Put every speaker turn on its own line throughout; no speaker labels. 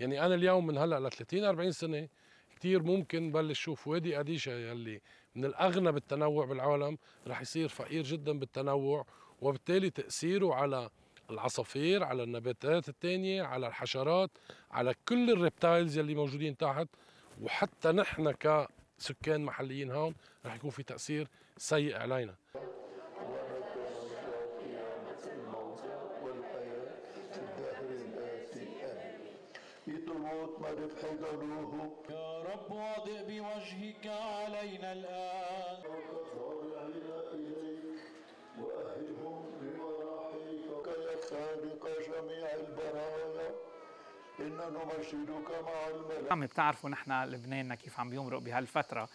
يعني أنا اليوم من هلأ ل 30 40 سنة كثير ممكن بلش شوف وادي اديشا يلي من الأغنى بالتنوع بالعالم رح يصير فقير جدا بالتنوع وبالتالي تأثيره على العصافير على النباتات الثانية على الحشرات على كل الريبتايلز يلي موجودين تحت. وحتى نحن كسكان محليين هون رح يكون في تأثير سيء علينا.
بطلوط ما روحه
يا رب واضئ بوجهك علينا الآن.
وأهلهم بمراحيك. يا خالق جميع البرايا. إنا نمجدك مع الملائكة
عم بتعرفوا نحن لبناننا كيف عم بيمرق بهالفترة.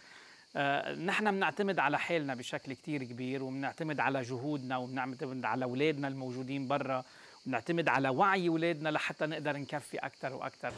آه، نحن بنعتمد على حالنا بشكل كتير كبير وبنعتمد على جهودنا وبنعتمد على أولادنا الموجودين برا. وبنعتمد على وعي اولادنا لحتى نقدر نكفي أكثر وأكثر